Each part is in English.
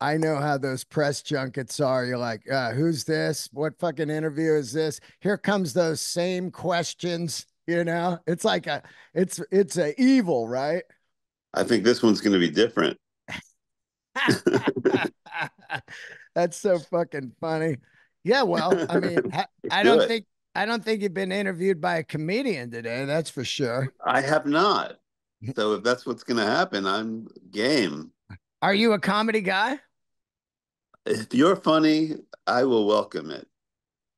I know how those press junkets are. You're like, uh, who's this? What fucking interview is this? Here comes those same questions. You know, it's like a, it's it's a evil, right? I think this one's going to be different. That's so fucking funny. Yeah, well, I mean, I, I don't think I don't think you've been interviewed by a comedian today. That's for sure. I have not. So if that's what's going to happen, I'm game. Are you a comedy guy? If you're funny, I will welcome it.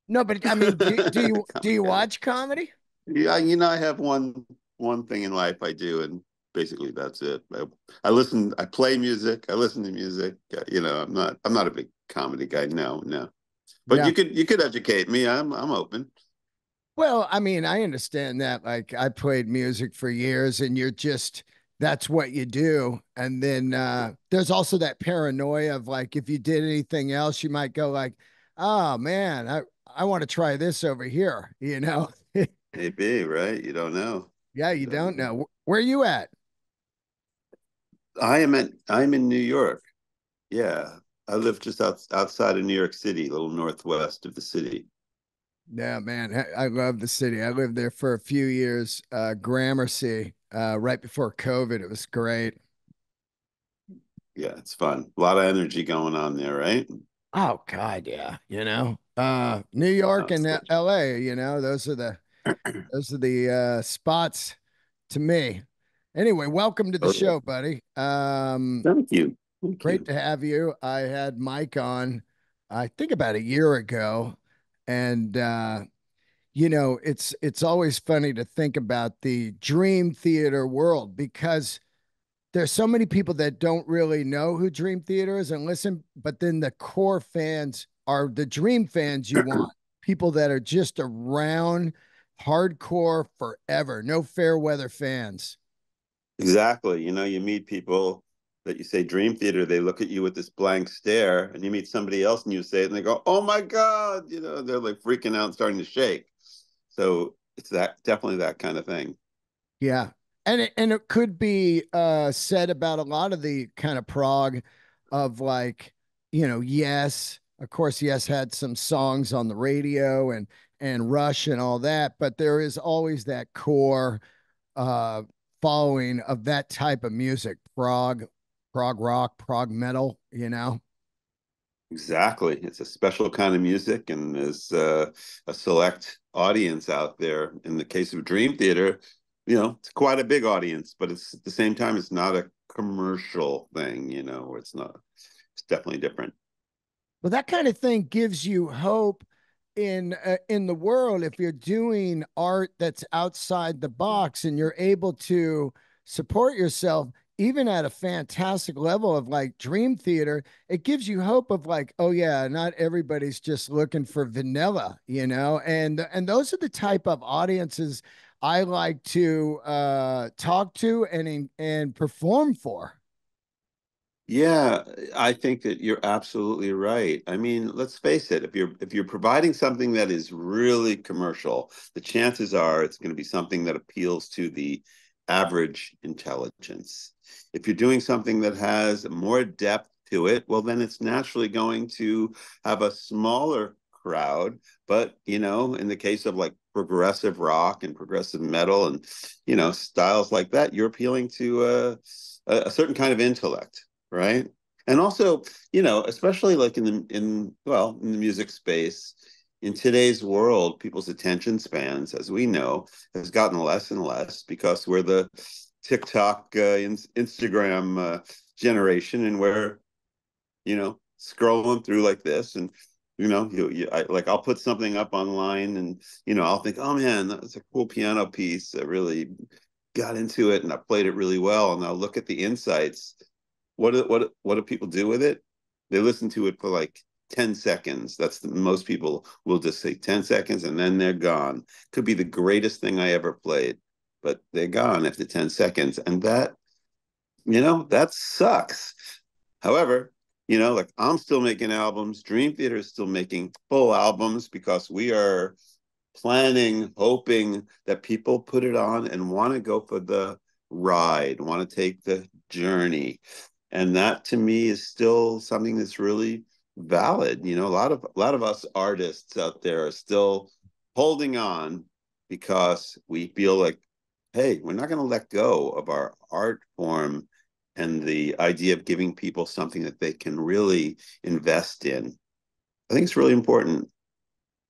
No, but I mean, do, do you do you watch comedy? Yeah, you know, I have one one thing in life I do, and basically that's it. I, I listen, I play music, I listen to music. Uh, you know, I'm not I'm not a big comedy guy. No, no. But yeah. you could you could educate me. I'm I'm open. Well, I mean, I understand that. Like I played music for years and you're just that's what you do. And then uh there's also that paranoia of like if you did anything else, you might go like, oh man, I, I want to try this over here, you know. Maybe, right? You don't know. Yeah, you don't know. Where are you at? I am at I'm in New York. Yeah. I live just out, outside of New York City, a little northwest of the city. Yeah, man, I love the city. I lived there for a few years. Uh, Gramercy, uh, right before COVID, it was great. Yeah, it's fun. A lot of energy going on there, right? Oh God, yeah. You know, uh, New York and L.A. You know, those are the those are the uh, spots to me. Anyway, welcome to the show, buddy. Um, Thank you. Thank great you. to have you. I had Mike on, I think about a year ago, and uh, you know it's it's always funny to think about the dream theater world because there's so many people that don't really know who dream theater is and listen but then the core fans are the dream fans you want people that are just around hardcore forever no fair weather fans. Exactly. You know you meet people that you say dream theater they look at you with this blank stare and you meet somebody else and you say it and they go oh my god you know they're like freaking out starting to shake so it's that definitely that kind of thing yeah and it, and it could be uh said about a lot of the kind of prog of like you know yes of course yes had some songs on the radio and and rush and all that but there is always that core uh following of that type of music prog prog rock, prog metal, you know? Exactly. It's a special kind of music, and there's uh, a select audience out there. In the case of Dream Theater, you know, it's quite a big audience, but it's at the same time, it's not a commercial thing, you know, it's not, it's definitely different. Well, that kind of thing gives you hope in uh, in the world if you're doing art that's outside the box and you're able to support yourself even at a fantastic level of like dream theater, it gives you hope of like, oh yeah, not everybody's just looking for vanilla, you know? And and those are the type of audiences I like to uh talk to and and perform for. Yeah, I think that you're absolutely right. I mean, let's face it, if you're if you're providing something that is really commercial, the chances are it's going to be something that appeals to the average intelligence. If you're doing something that has more depth to it, well, then it's naturally going to have a smaller crowd. But, you know, in the case of like progressive rock and progressive metal and, you know, styles like that, you're appealing to a, a certain kind of intellect, right? And also, you know, especially like in the, in, well, in the music space, in today's world, people's attention spans, as we know, has gotten less and less because we're the TikTok, uh, in, Instagram uh, generation, and we're, you know, scrolling through like this, and you know, you, you I, like I'll put something up online, and you know, I'll think, oh man, that's a cool piano piece. I really got into it, and I played it really well, and I'll look at the insights. What do, what what do people do with it? They listen to it for like 10 seconds. That's the most people will just say 10 seconds and then they're gone. Could be the greatest thing I ever played, but they're gone after 10 seconds. And that, you know, that sucks. However, you know, like I'm still making albums. Dream Theater is still making full albums because we are planning, hoping that people put it on and want to go for the ride, want to take the journey. and that to me is still something that's really valid. You know, a lot of a lot of us artists out there are still holding on because we feel like, hey, we're not going to let go of our art form and the idea of giving people something that they can really invest in. I think it's really important.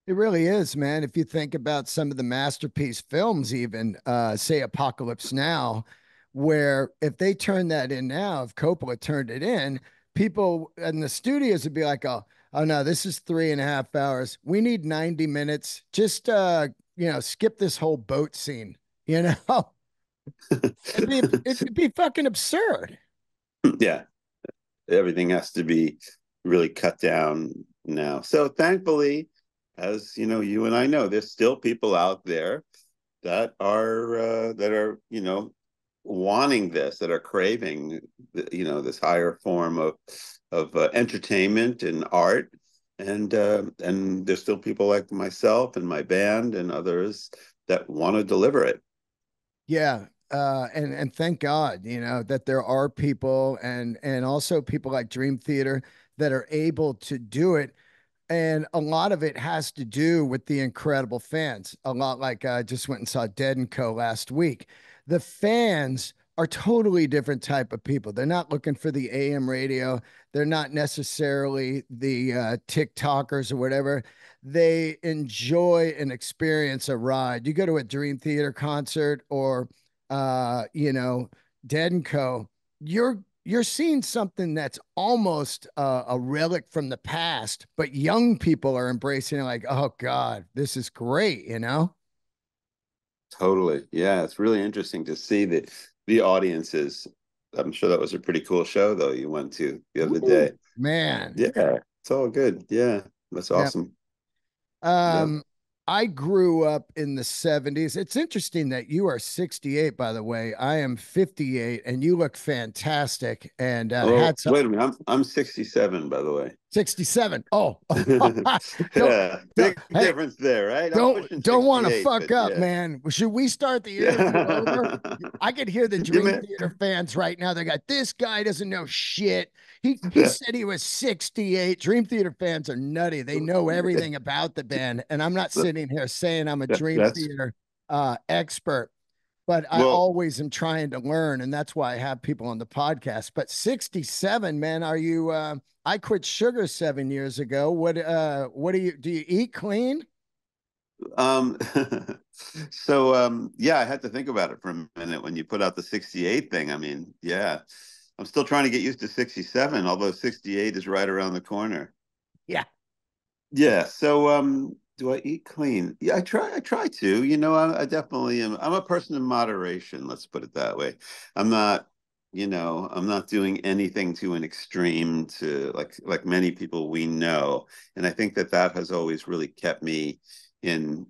It really is, man. If you think about some of the masterpiece films, even uh, say Apocalypse Now, where if they turn that in now, if Coppola turned it in, people in the studios would be like, oh, oh no, this is three and a half hours. We need 90 minutes. Just uh, you know, skip this whole boat scene, you know. it'd, be, it'd be fucking absurd. Yeah. Everything has to be really cut down now. So thankfully, as you know, you and I know, there's still people out there that are uh, that are you know wanting this, that are craving you know this higher form of of uh, entertainment and art, and uh, and there's still people like myself and my band and others that want to deliver it. Yeah, uh, and and thank God, you know, that there are people and and also people like Dream Theater that are able to do it. And a lot of it has to do with the incredible fans. A lot like I just went and saw Dead and Co last week. The fans are totally different type of people. They're not looking for the AM radio. They're not necessarily the uh, TikTokers or whatever. They enjoy and experience a ride. You go to a Dream Theater concert or uh, you know, Dead and Co. You're you're seeing something that's almost uh, a relic from the past, but young people are embracing it like, oh God, this is great, you know? Totally. Yeah. It's really interesting to see the the audiences. I'm sure that was a pretty cool show though you went to the other Ooh, day. Man. Yeah. It's all good. Yeah. That's awesome. Um, I grew up in the 70s. It's interesting that you are 68, by the way. I am 58, and you look fantastic. And uh, oh, wait a minute, I'm I'm 67, by the way. 67. Oh, yeah, big hey, difference there, right? Don't don't want to fuck up, yeah. man. Should we start the interview over? I could hear the Dream Theater fans right now. They got this guy doesn't know shit. He he said he was 68. Dream Theater fans are nutty. They know everything about the band. And I'm not sitting here saying I'm a Dream. Theater uh, expert, but I always am trying to learn. And that's why I have people on the podcast. But 67, man, are you uh, I quit sugar seven years ago. What uh what do you do you eat clean? Um so um yeah, I had to think about it for a minute when you put out the 68 thing. I mean, yeah. I'm still trying to get used to 67, although 68 is right around the corner. Yeah. Yeah. So, um, do I eat clean? Yeah, I try. I try to. You know, I, I definitely am. I'm a person in moderation. Let's put it that way. I'm not. You know, I'm not doing anything to an extreme to like like many people we know, and I think that that has always really kept me in,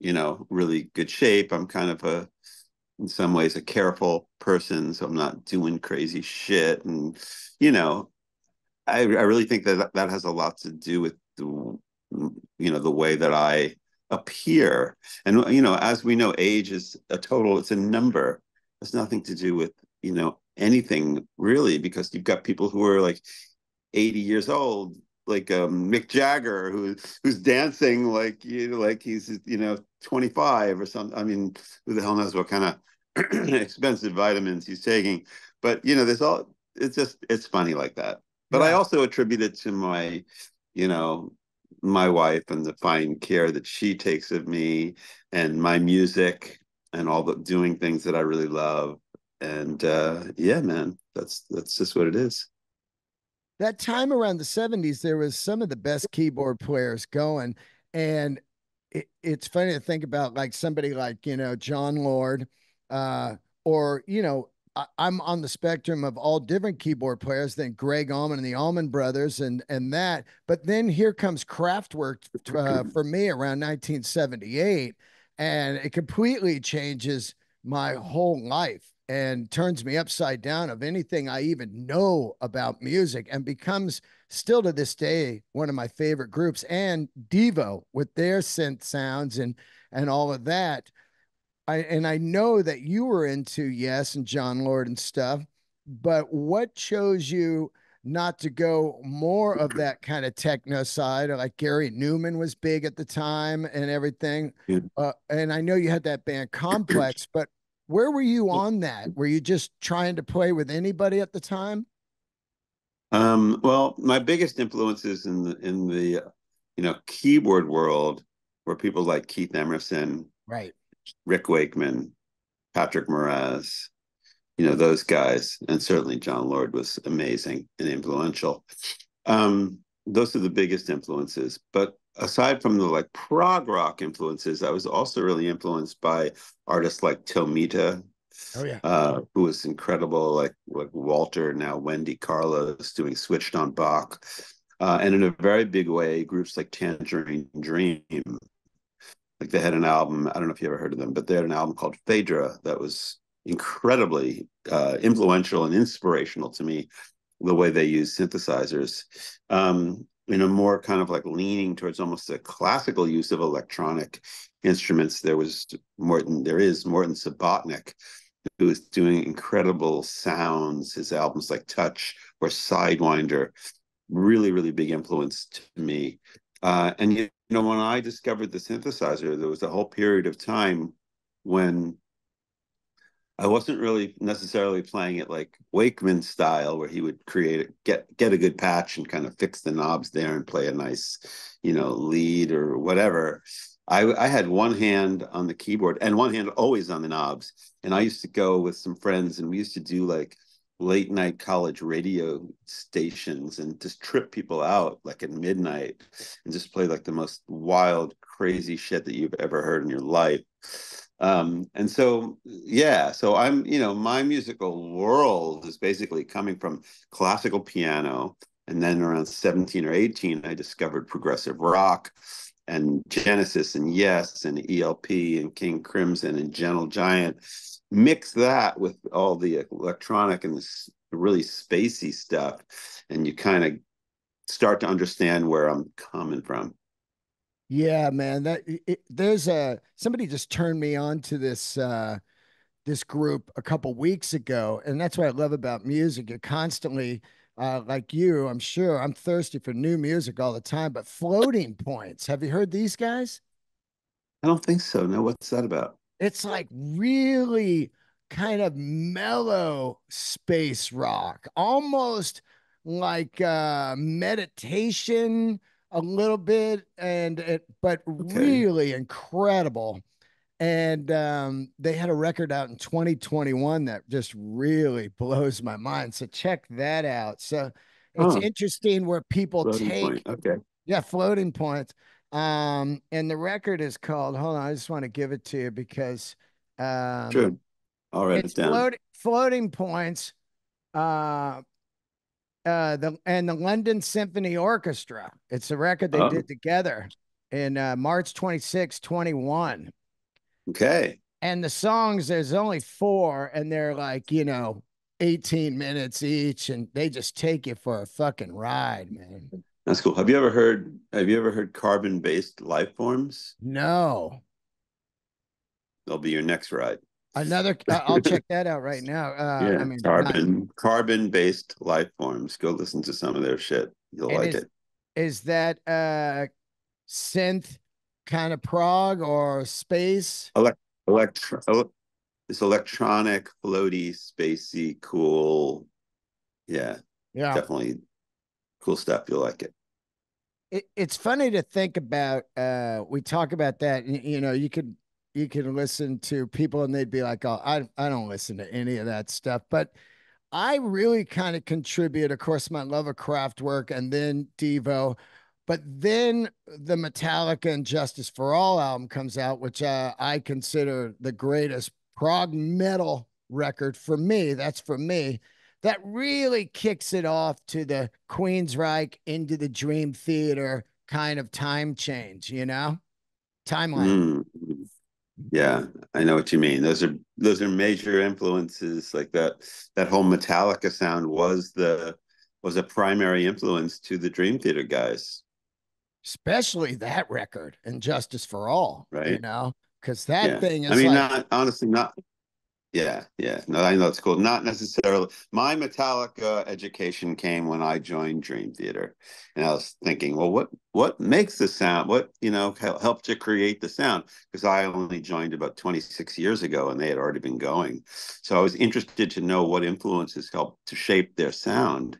you know, really good shape. I'm kind of a in some ways a careful person, so I'm not doing crazy shit. And you know, I I really think that that has a lot to do with the you know the way that I appear. And you know, as we know, age is a total; it's a number. It's nothing to do with you know anything really, because you've got people who are like 80 years old like um, Mick Jagger who who's dancing like you know, like he's you know 25 or something. I mean, who the hell knows what kind of expensive vitamins he's taking. But you know, there's all it's just it's funny like that. But yeah. I also attribute it to my, you know, my wife and the fine care that she takes of me and my music and all the doing things that I really love. And uh yeah, man, that's that's just what it is that time around the 70s, there was some of the best keyboard players going. And it, it's funny to think about like somebody like, you know, Jon Lord, uh, or, you know, I, am on the spectrum of all different keyboard players than Gregg Allman and the Allman Brothers and and that. But then here comes Kraftwerk uh, for me around 1978, and it completely changes my whole life and turns me upside down of anything I even know about music and becomes still to this day one of my favorite groups and Devo with their synth sounds and and all of that. I and I know that you were into Yes and Jon Lord and stuff. but what chose you not to go more of that kind of techno side? Like Gary Numan was big at the time and everything. Yeah. Uh, and I know you had that band Complex, but where were you on that? Were you just trying to play with anybody at the time? Um, well, my biggest influences in the in the you know keyboard world were people like Keith Emerson, Right. Rick Wakeman, Patrick Moraz, you know those guys, and certainly Jon Lord was amazing and influential. Um, those are the biggest influences. But aside from the like prog rock influences, I was also really influenced by artists like Tomita, Oh yeah. uh, who was incredible, like like Walter, now Wendy Carlos doing Switched on Bach. Uh, and in a very big way, groups like Tangerine Dream, like they had an album, I don't know if you ever heard of them, but they had an album called Phaedra that was incredibly uh, influential and inspirational to me, the way they use synthesizers. Um, in a more kind of like leaning towards almost a classical use of electronic instruments, there was Morton, there is Morton Subotnick, who is doing incredible sounds. His albums like Touch or Sidewinder, really, really big influence to me. Uh, and you know, when I discovered the synthesizer, there was a whole period of time when I wasn't really necessarily playing it like Wakeman style, where he would create it, get get a good patch and kind of fix the knobs there and play a nice, you know, lead or whatever. I, I had one hand on the keyboard and one hand always on the knobs. And I used to go with some friends and we used to do like late night college radio stations and just trip people out like at midnight and just play like the most wild, crazy shit that you've ever heard in your life. Um, and so, yeah, so I'm, you know, my musical world is basically coming from classical piano. And then around 17 or 18, I discovered progressive rock and Genesis and Yes and ELP and King Crimson and Gentle Giant. Mix that with all the electronic and this really spacey stuff, and you kind of start to understand where I'm coming from. Yeah, man. That it, there's a somebody just turned me on to this uh this group a couple weeks ago, and that's what I love about music. You're constantly uh like you, I'm sure I'm thirsty for new music all the time, but floating points. Have you heard these guys? I don't think so. No, what's that about? It's like really kind of mellow space rock, almost like uh meditation a little bit and it but Okay. really incredible. And um they had a record out in 2021 that just really blows my mind. So check that out. So it's Oh, interesting where people floating take Okay. yeah, floating points. Um, and the record is called, hold on, I just want to give it to you because um True. I'll write it it's down. float floating points. Uh uh the and the London Symphony Orchestra. It's a record they Oh, did together in uh March 26, 21. okay. And the songs, there's only four, and they're like, you know, 18 minutes each, and they just take you for a fucking ride, man. That's cool. Have you ever heard have you ever heard carbon-based life forms? No. They'll be your next ride. Another, I'll check that out right now. Uh, I Yeah, mean, not, carbon carbon-based life forms. Go listen to some of their shit. You'll and like is it. is that uh synth kind of prog or space? Elect electro ele- it's electronic, floaty, spacey, cool. Yeah, Yeah. definitely cool stuff. You'll like it. It, it's funny to think about. Uh, we talk about that. You, you know, you could you could listen to people and they'd be like, "Oh, I I don't listen to any of that stuff." But I really kind of contribute, of course, my love of Kraftwerk and then Devo. But then the Metallica and Justice for All album comes out, which uh, I consider the greatest prog metal record for me. That's for me. That really kicks it off to the Queensryche into the Dream Theater kind of time change, you know, timeline. Mm. Yeah, I know what you mean. Those are those are major influences. Like that that whole Metallica sound was the was a primary influence to the Dream Theater guys, especially that record and Justice for All, you know, because that Yeah. thing is I mean, like not honestly, not Yeah, yeah. No, I know it's cool. Not necessarily. My Metallica education came when I joined Dream Theater, and I was thinking, well, what what makes the sound? What you know helped to create the sound? Because I only joined about 26 years ago, and they had already been going. So I was interested to know what influences helped to shape their sound.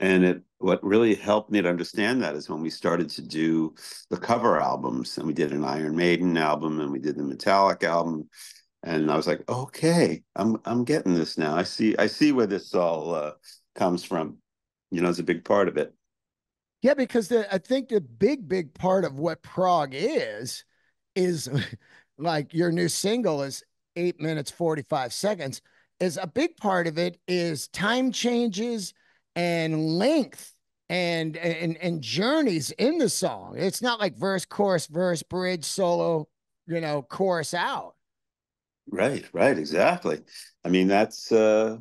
And it what really helped me to understand that is when we started to do the cover albums, and we did an Iron Maiden album, and we did the Metallic album and I was like, okay, I'm I'm getting this now. I see I see where this all uh, comes from. You know, it's a big part of it. Yeah, because the, I think the big big part of what prog is is like your new single is eight minutes forty five seconds. Is a big part of it is time changes and length and and and journeys in the song. It's not like verse, chorus, verse, bridge, solo, you know, chorus out. Right, right, exactly. I mean, that's uh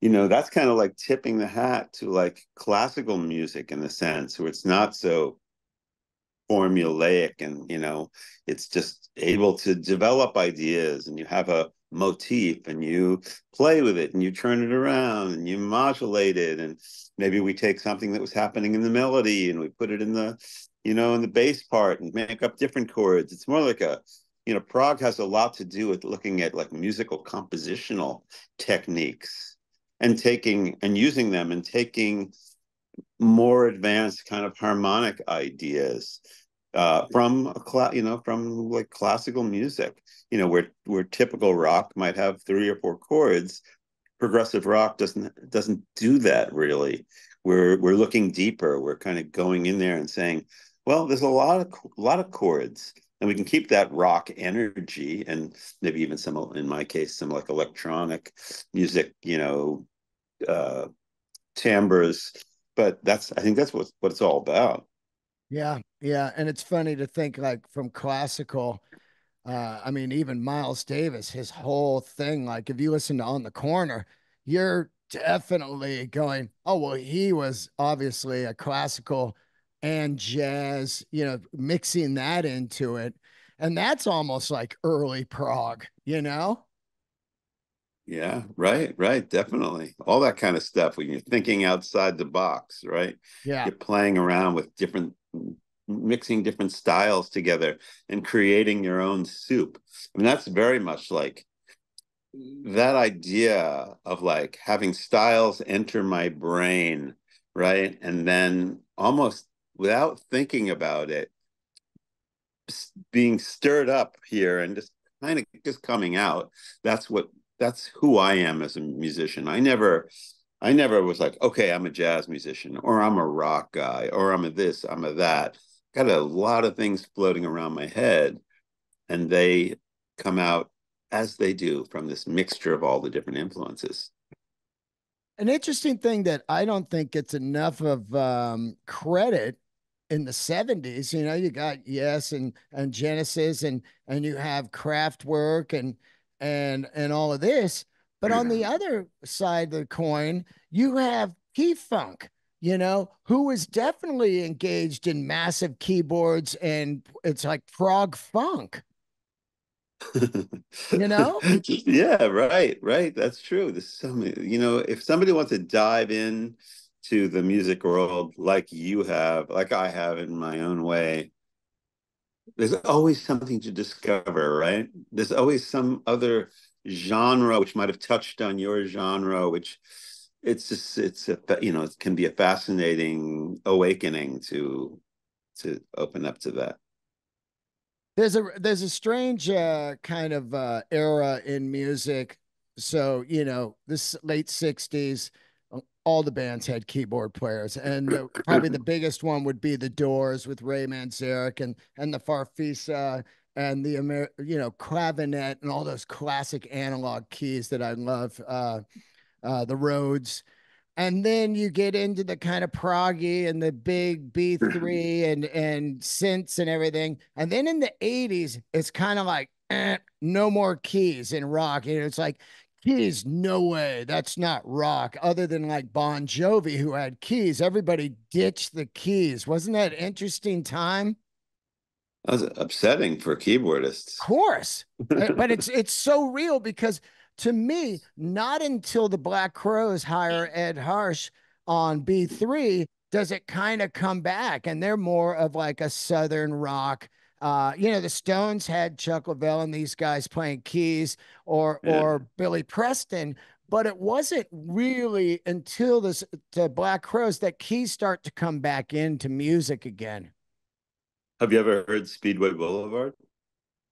you know, that's kind of like tipping the hat to like classical music in the sense where it's not so formulaic and, you know, it's just able to develop ideas and you have a motif and you play with it and you turn it around and you modulate it and maybe we take something that was happening in the melody and we put it in the you know in the bass part and make up different chords it's more like a you know, prog has a lot to do with looking at like musical compositional techniques and taking and using them and taking more advanced kind of harmonic ideas uh, from you know from like classical music. You know where where typical rock might have three or four chords progressive rock doesn't doesn't do that really. We're we're looking deeper. We're kind of going in there and saying well there's a lot of a lot of chords and we can keep that rock energy and maybe even some in my case some like electronic music you know uh timbres. But that's i think that's what what it's all about. Yeah yeah. And it's funny to think like from classical uh i mean even miles davis his whole thing like if you listen to on the corner you're definitely going oh well he was obviously a classical and jazz, you know, mixing that into it. And that's almost like early prog, you know? Yeah, right, right, definitely. All that kind of stuff when you're thinking outside the box, right? Yeah. You're playing around with different mixing different styles together and creating your own soup. I mean, that's very much like that idea of like having styles enter my brain, right? And then almost without thinking about it, being stirred up here and just kind of just coming out. That's what that's who I am as a musician. I never I never was like, okay, I'm a jazz musician or I'm a rock guy or I'm a this, I'm a that. Got a lot of things floating around my head and they come out as they do from this mixture of all the different influences. An interesting thing that I don't think gets enough of um, credit in the 70s you know you got yes and and genesis and and you have Kraftwerk and and and all of this but on the mm-hmm. other side of the coin you have p-funk you know who is definitely engaged in massive keyboards and it's like prog funk. You know? Yeah right right that's true. There's so many you know if somebody wants to dive in to the music world like you have, like I have in my own way, there's always something to discover, right? There's always some other genre which might have touched on your genre, which it's just it's a you know it can be a fascinating awakening to to open up to that. There's a there's a strange uh, kind of uh, era in music. So you know this late '60s all the bands had keyboard players, and uh, probably the biggest one would be the Doors with Ray Manzarek and and the Farfisa and the Amer- you know clavinet and all those classic analog keys that I love. Uh, uh, the Rhodes, and then you get into the kind of proggy and the big B three and and synths and everything, and then in the '80s, it's kind of like. Eh, no more keys in rock. And it's like keys no way that's not rock other than like bon jovi who had keys everybody ditched the keys wasn't that interesting time that was upsetting for keyboardists of course but it's it's so real because to me, not until the Black Crowes hire Ed Harsch on B3 does it kind of come back. And they're more of like a Southern rock. Uh, you know, the Stones had Chuck Leavell and these guys playing keys or yeah. or Billy Preston, but it wasn't really until this the Black Crowes that keys start to come back into music again. Have you ever heard Speedway Boulevard?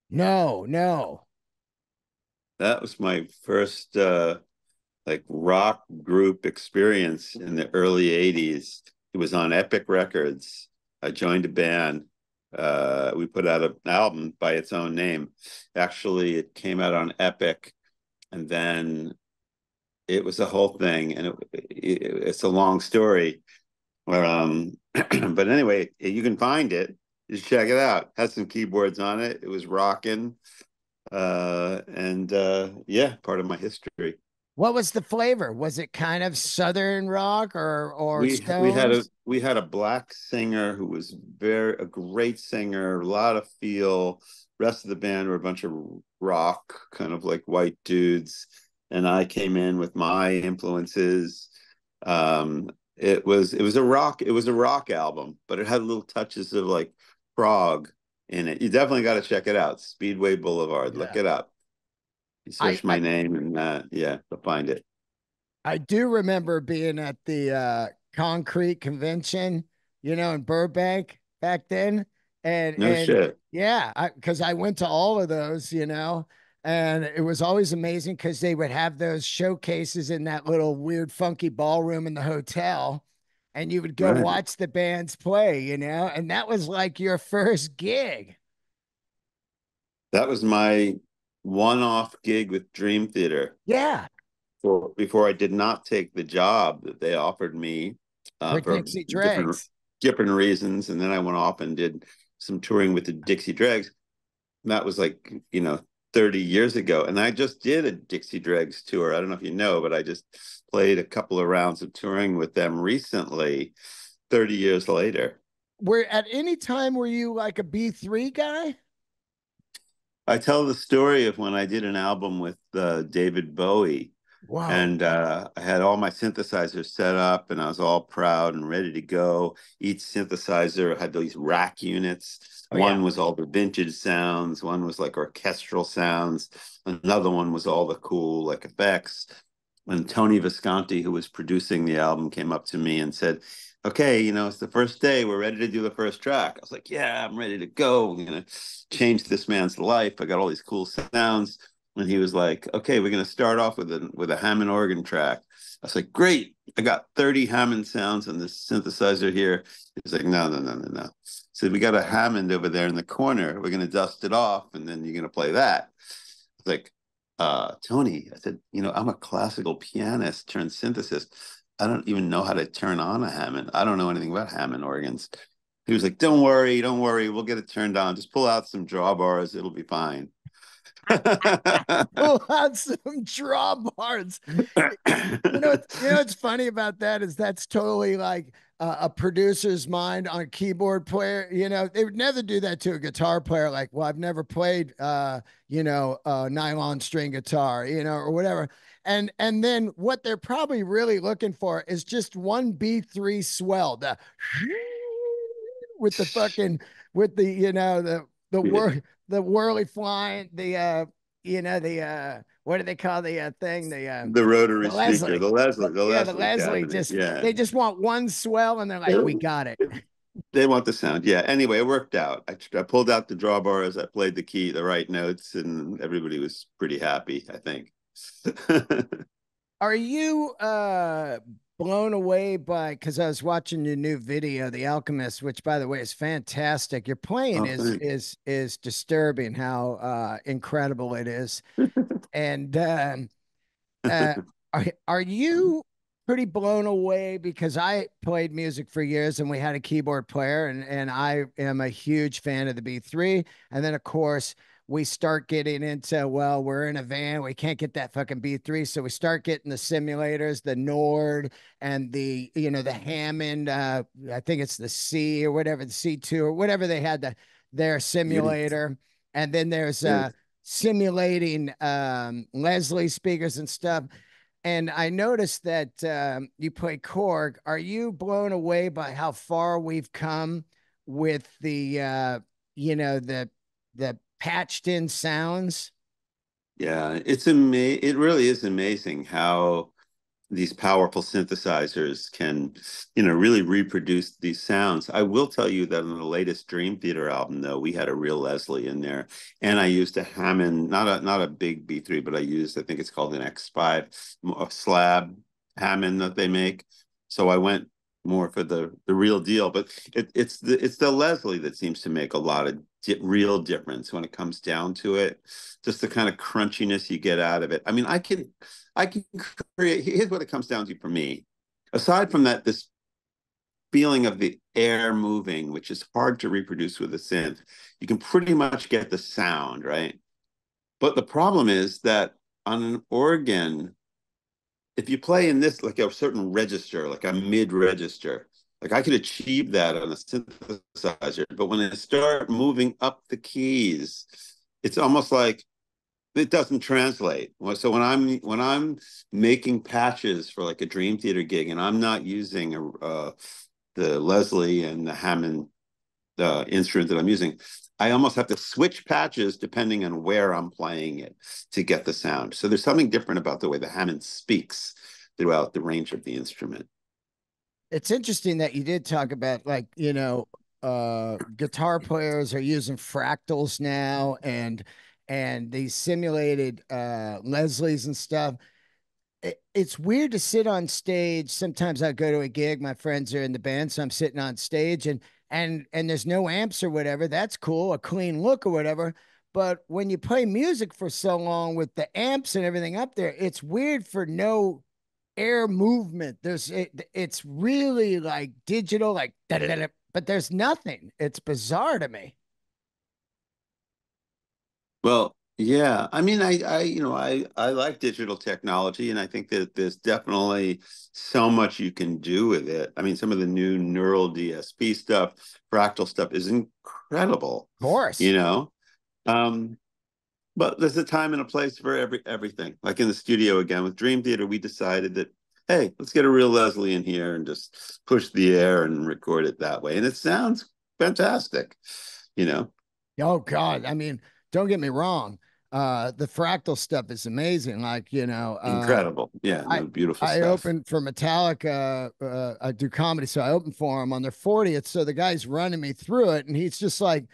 No, no. That was my first uh like rock group experience in the early 80s. It was on Epic Records. I joined a band. Uh, we put out an album by its own name. Actually, it came out on Epic, and then it was a whole thing, and it, it, it's a long story. Um, but anyway, you can find it. Just check it out. Has some keyboards on it. It was rocking, uh, and uh, yeah, part of my history. What was the flavor? Was it kind of southern rock or or we, Stones? we had a we had a black singer who was very a great singer, a lot of feel. Rest of the band were a bunch of rock, kind of like white dudes, and I came in with my influences. Um, it was it was a rock it was a rock album, but it had little touches of like prog in it. You definitely got to check it out. Speedway Boulevard. Yeah. Look it up. You search I, my I, name and uh, yeah, you'll find it. I do remember being at the uh, concrete convention, you know, in Burbank back then. And, no and shit. Yeah, because I, I went to all of those, you know, and it was always amazing because they would have those showcases in that little weird, funky ballroom in the hotel. And you would go right. watch the bands play, you know, and that was like your first gig. That was my one-off gig with Dream Theater. Yeah. For, before I did not take the job that they offered me uh, for, Dixie Dregs. Different, different reasons, and then I went off and did some touring with the Dixie Dregs. that was like you know 30 years ago, and I just did a Dixie Dregs tour. I don't know if you know, but I just played a couple of rounds of touring with them recently, 30 years later. Were at any time were you like a B3 guy? I tell the story of when I did an album with uh, David Bowie. Wow. And uh, I had all my synthesizers set up and I was all proud and ready to go. Each synthesizer had these rack units. Oh, one yeah. was all the vintage sounds, one was like orchestral sounds, another one was all the cool like effects. And Tony Visconti, who was producing the album, came up to me and said, okay, you know, it's the first day. We're ready to do the first track. I was like, yeah, I'm ready to go. I'm going to change this man's life. I got all these cool sounds. And he was like, okay, we're going to start off with a, with a Hammond organ track. I was like, great. I got 30 Hammond sounds on this synthesizer here. He's like, no, no, no, no, no. So we got a Hammond over there in the corner. We're going to dust it off and then you're going to play that. I was like, uh, Tony, I said, you know, I'm a classical pianist turned synthesist. I don't even know how to turn on a Hammond. I don't know anything about Hammond organs. He was like, "Don't worry, don't worry. We'll get it turned on. Just pull out some drawbars. It'll be fine." pull out some drawbars. you know, you know what's funny about that is that's totally like uh, a producer's mind on a keyboard player. You know, they would never do that to a guitar player. Like, well, I've never played, uh, you know, a nylon string guitar, you know, or whatever and and then what they're probably really looking for is just one B3 swell the with the fucking with the you know the the whir the whirly flying the uh you know the uh what do they call the uh, thing the uh, the rotary the speaker the Leslie the yeah Leslie the Leslie just yeah. they just want one swell and they're like we got it. They want the sound yeah. Anyway it worked out. I, I pulled out the drawbars I played the key the right notes and everybody was pretty happy I think Are you uh blown away by because I was watching your new video, The Alchemist, which by the way is fantastic. Your playing oh, is thanks. is is disturbing how uh incredible it is. and um uh, are are you pretty blown away because I played music for years and we had a keyboard player and and I am a huge fan of the B3 and then of course we start getting into well we're in a van we can't get that fucking b3 so we start getting the simulators the nord and the you know the hammond uh i think it's the c or whatever the c2 or whatever they had the their simulator and then there's uh simulating um, Leslie speakers and stuff. And I noticed that um, you play Korg. Are you blown away by how far we've come with the, uh, you know, the the patched in sounds? Yeah, it's amazing. It really is amazing how these powerful synthesizers can, you know, really reproduce these sounds. I will tell you that on the latest Dream Theater album, though, we had a real Leslie in there, and I used a Hammond, not a not a big B3, but I used, I think it's called an X5 a slab Hammond that they make. So I went more for the the real deal, but it, it's the it's the Leslie that seems to make a lot of real difference when it comes down to it. Just the kind of crunchiness you get out of it. I mean, I can I can create. Here's what it comes down to for me. Aside from that, this feeling of the air moving, which is hard to reproduce with a synth, you can pretty much get the sound, right? But the problem is that on an organ, if you play in this like a certain register, like a mid register, like I could achieve that on a synthesizer, but when I start moving up the keys, it's almost like it doesn't translate. So when I'm when I'm making patches for like a Dream Theater gig, and I'm not using a, uh, the Leslie and the Hammond the instrument that I'm using, I almost have to switch patches depending on where I'm playing it to get the sound. So there's something different about the way the Hammond speaks throughout the range of the instrument. It's interesting that you did talk about like you know uh guitar players are using fractals now and and these simulated uh, Leslie's and stuff. It, it's weird to sit on stage. Sometimes I go to a gig, my friends are in the band, so I'm sitting on stage and and and there's no amps or whatever. That's cool, a clean look or whatever. But when you play music for so long with the amps and everything up there, it's weird for no air movement. There's it, it's really like digital, like but there's nothing. It's bizarre to me. Well, yeah. I mean, I, I, you know, I, I like digital technology, and I think that there's definitely so much you can do with it. I mean, some of the new neural DSP stuff, fractal stuff is incredible. Of course. You know, um, but there's a time and a place for every everything. Like in the studio again with Dream Theater, we decided that hey, let's get a real Leslie in here and just push the air and record it that way, and it sounds fantastic. You know. Oh God, I mean don't get me wrong. Uh, the fractal stuff is amazing. Like, you know, uh, incredible. Yeah. I, beautiful. I stuff. opened for Metallica. Uh, I do comedy. So I opened for him on their 40th. So the guy's running me through it. And he's just like,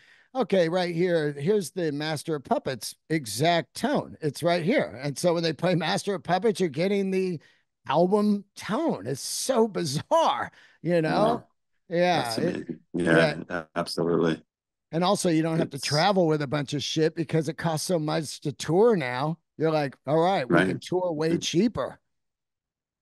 okay, right here, here's the Master of Puppets exact tone. It's right here. And so when they play Master of Puppets, you're getting the album tone. It's so bizarre, you know? Yeah. Yeah, it, yeah, yeah, absolutely. And also, you don't have to travel with a bunch of shit because it costs so much to tour now. You're like, all right, we right. can tour way cheaper.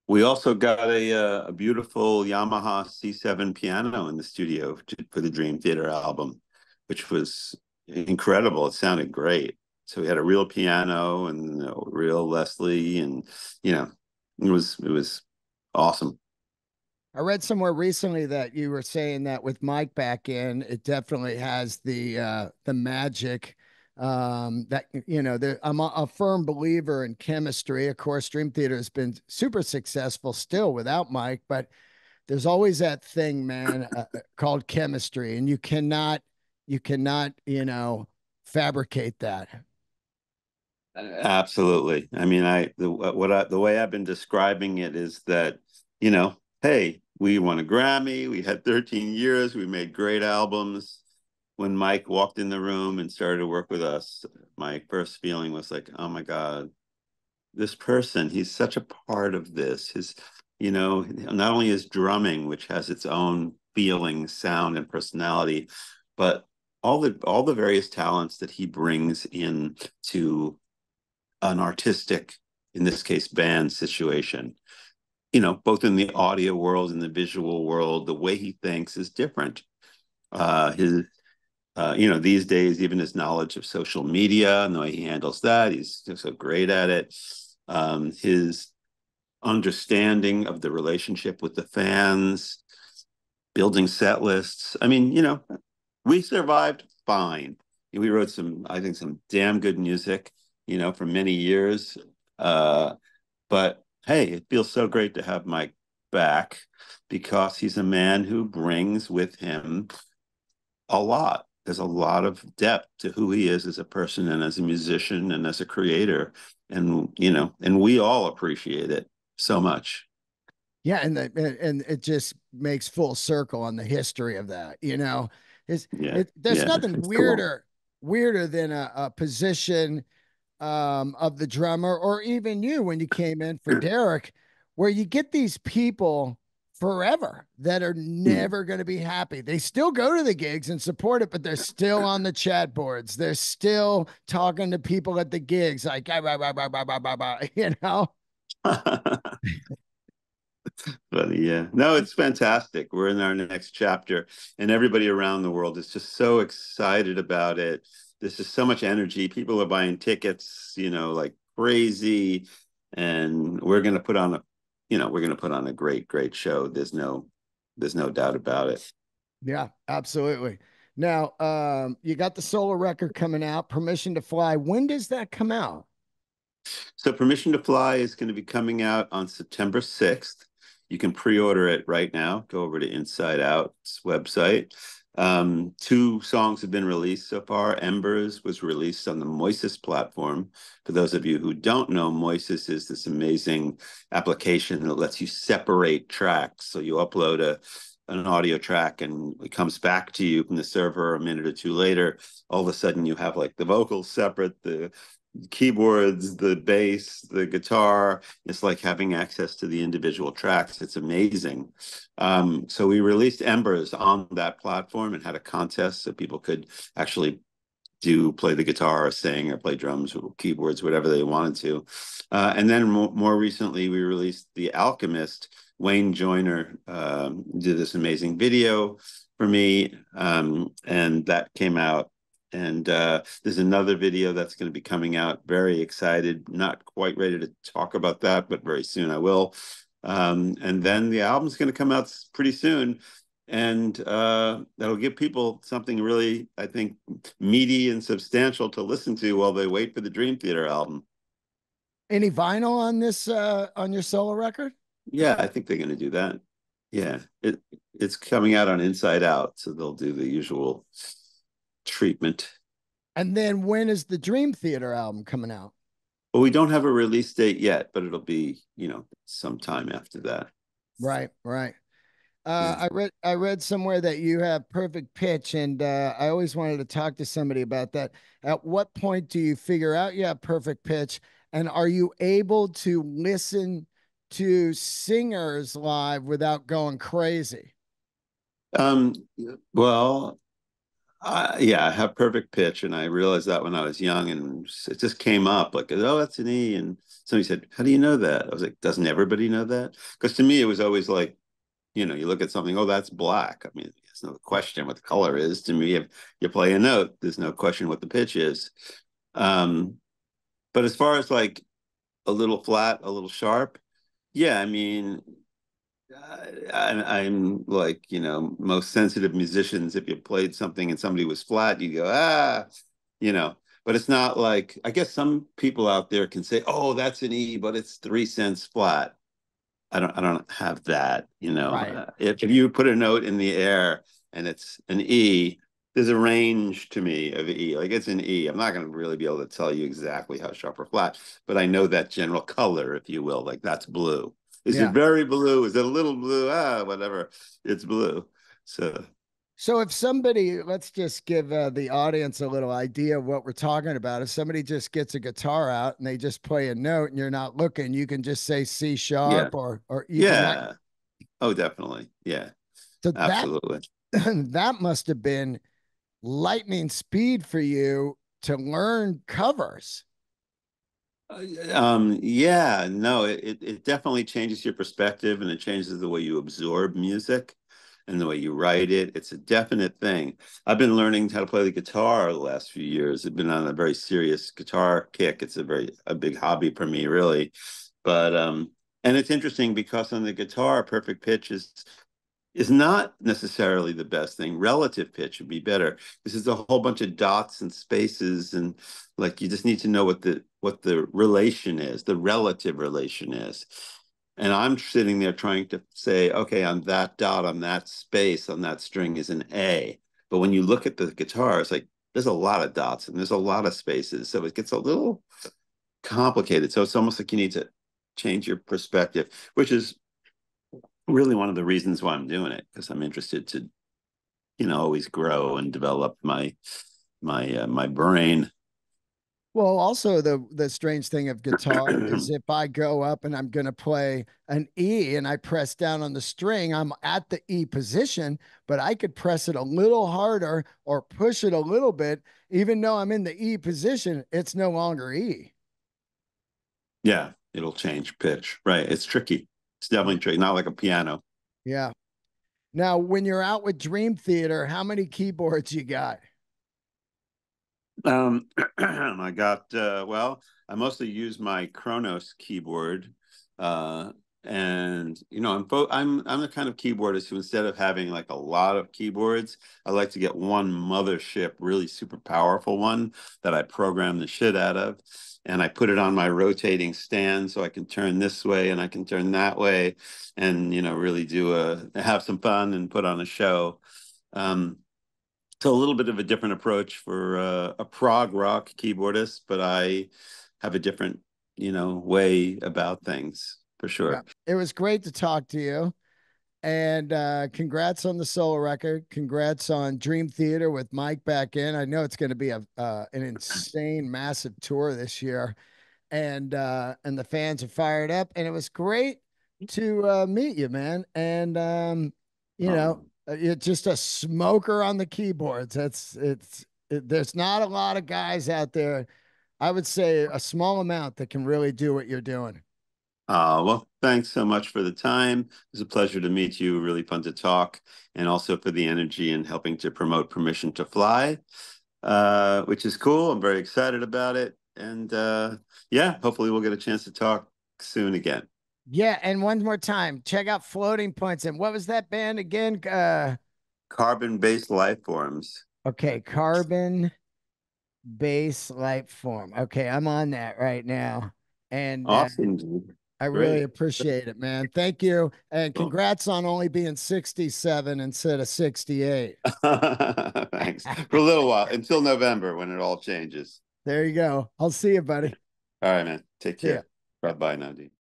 We also got a, uh, a beautiful Yamaha C7 piano in the studio for the Dream Theater album, which was incredible. It sounded great. So we had a real piano and a real Leslie, and you know, it was it was awesome. I read somewhere recently that you were saying that with Mike back in, it definitely has the uh, the magic. Um, that you know, I'm a, a, firm believer in chemistry. Of course, Dream Theater has been super successful still without Mike, but there's always that thing, man, uh called chemistry, and you cannot, you cannot, you know, fabricate that. Absolutely. I mean, I the uh, what I, the way I've been describing it is that you know, hey, we won a Grammy. We had 13 years. We made great albums. When Mike walked in the room and started to work with us, my first feeling was like, oh my God, this person, he's such a part of this. His, you know, not only his drumming, which has its own feeling, sound, and personality, but all the all the various talents that he brings in to an artistic, in this case, band situation you know, both in the audio world and the visual world, the way he thinks is different. Uh, his, uh, you know, these days, even his knowledge of social media and the way he handles that, he's so great at it. Um, his understanding of the relationship with the fans, building set lists. I mean, you know, we survived fine we wrote some, I think, some damn good music, you know, for many years. Uh, but hey, it feels so great to have Mike back because he's a man who brings with him a lot. There's a lot of depth to who he is as a person and as a musician and as a creator. And, you know, and we all appreciate it so much. Yeah, and the, and it just makes full circle on the history of that. You know, is yeah, it, there's yeah, nothing weirder cool. weirder than a, a position um, of the drummer, or even you when you came in for Derek, where you get these people forever that are never going to be happy. They still go to the gigs and support it, but they're still on the chat boards. They're still talking to people at the gigs, like, you know. But yeah. No, it's fantastic. We're in our next chapter, and everybody around the world is just so excited about it. This is so much energy. People are buying tickets, you know, like crazy. And we're gonna put on a, you know, we're gonna put on a great, great show. There's no there's no doubt about it. Yeah, absolutely. Now, um, you got the solo record coming out, Permission to Fly. When does that come out? So, Permission to Fly is going to be coming out on September 6th. You can pre-order it right now. Go over to Inside Out's website. Um, two songs have been released so far. Embers was released on the Moises platform. For those of you who don't know, Moises is this amazing application that lets you separate tracks. So you upload a an audio track and it comes back to you from the server a minute or two later. All of a sudden, you have like the vocals separate, the keyboards, the bass, the guitar. It's like having access to the individual tracks. It's amazing. Um, so we released Embers on that platform and had a contest so people could actually do play the guitar or sing or play drums or keyboards, whatever they wanted to. Uh, and then more, recently, we released The Alchemist. Wayne Joyner um, did this amazing video for me, um, and that came out and uh, there's another video that's going to be coming out. Very excited. Not quite ready to talk about that, but very soon I will. Um, and then the album's going to come out pretty soon. And uh, that'll give people something really, I think, meaty and substantial to listen to while they wait for the Dream Theater album. Any vinyl on this uh, on your solo record? Yeah, I think they're going to do that. Yeah, it it's coming out on Inside Out, so they'll do the usual treatment. And then when is the Dream Theater album coming out? Well, we don't have a release date yet, but it'll be, you know, sometime after that. Right, right. Uh, I read I read somewhere that you have perfect pitch, and uh, I always wanted to talk to somebody about that. At what point do you figure out you have perfect pitch, and are you able to listen to singers live without going crazy? Um, well, uh, yeah, I have perfect pitch, and I realized that when I was young, and it just came up like, oh, that's an E. And somebody said, "How do you know that?" I was like, "Doesn't everybody know that?" Because to me, it was always like, you know, you look at something, oh, that's black. I mean, it's no question what the color is. To me, if you play a note, there's no question what the pitch is. Um, but as far as like a little flat, a little sharp, yeah, I mean, I, am like you know most sensitive musicians. If you played something and somebody was flat, you go ah, you know. But it's not like I guess some people out there can say, oh, that's an E, but it's three cents flat. I don't I don't have that. You know, right. uh, if, if you put a note in the air and it's an E, there's a range to me of E. Like it's an E. I'm not going to really be able to tell you exactly how sharp or flat, but I know that general color, if you will. Like that's blue. Is yeah. it very blue? Is it a little blue? Ah, whatever. It's blue. So so if somebody, let's just give uh, the audience a little idea of what we're talking about. If somebody just gets a guitar out and they just play a note and you're not looking, you can just say C sharp yeah. or or yeah. Oh, definitely. Yeah. So absolutely. That, that must have been lightning speed for you to learn covers. Uh, um, yeah, no, it, it definitely changes your perspective and it changes the way you absorb music and the way you write it. It's a definite thing. I've been learning how to play the guitar the last few years. I've been on a very serious guitar kick. It's a very a big hobby for me, really. But um, and it's interesting because on the guitar, perfect pitch is is not necessarily the best thing. Relative pitch would be better. This is a whole bunch of dots and spaces, and like you just need to know what the what the relation is, the relative relation is. And I'm sitting there trying to say, okay, on that dot, on that space, on that string is an A. But when you look at the guitar, it's like there's a lot of dots and there's a lot of spaces. So it gets a little complicated. So it's almost like you need to change your perspective, which is really one of the reasons why I'm doing it because I'm interested to, you know, always grow and develop my my uh, my brain. Well, also the the strange thing of guitar is if I go up and I'm going to play an E and I press down on the string, I'm at the E position, but I could press it a little harder or push it a little bit, even though I'm in the E position, it's no longer E. Yeah, it'll change pitch. Right. It's tricky. It's definitely tricky, not like a piano. Yeah. Now, when you're out with Dream Theater, how many keyboards you got? Um, I got uh, well. I mostly use my Kronos keyboard, uh, and you know, I'm I'm I'm the kind of keyboardist who instead of having like a lot of keyboards, I like to get one mothership, really super powerful one that I program the shit out of and I put it on my rotating stand so I can turn this way and I can turn that way and you know really do a have some fun and put on a show. Um, so a little bit of a different approach for uh, a prog rock keyboardist, but I have a different you know way about things for sure. Yeah. It was great to talk to you. And uh, congrats on the solo record. Congrats on Dream Theater with Mike back in. I know it's going to be a uh, an insane, massive tour this year, and uh, and the fans are fired up. And it was great to uh, meet you, man. And um, you know, you're just a smoker on the keyboards. That's it's it, there's not a lot of guys out there. I would say a small amount that can really do what you're doing. Uh, well, thanks so much for the time. It was a pleasure to meet you. Really fun to talk, and also for the energy and helping to promote Permission to Fly, uh, which is cool. I'm very excited about it, and uh, yeah, hopefully we'll get a chance to talk soon again. Yeah, and one more time, check out Floating Points. And what was that band again? Uh, carbon based life forms. Okay, carbon base life form. Okay, I'm on that right now. And uh, awesome. Uh, I Great. really appreciate it, man. Thank you. And oh. congrats on only being 67 instead of 68. Thanks. For a little while until November when it all changes. There you go. I'll see you, buddy. All right, man. Take care. Bye bye, Nandi.